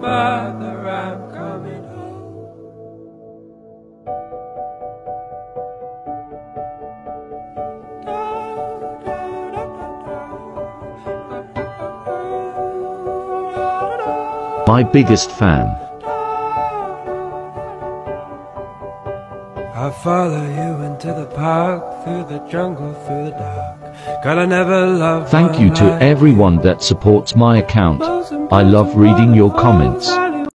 Mother, I'm coming home. My biggest fan. I'll follow you into the park, through the jungle, through the dark. God, I never loved Thank you to everyone that supports my account. I love reading your comments.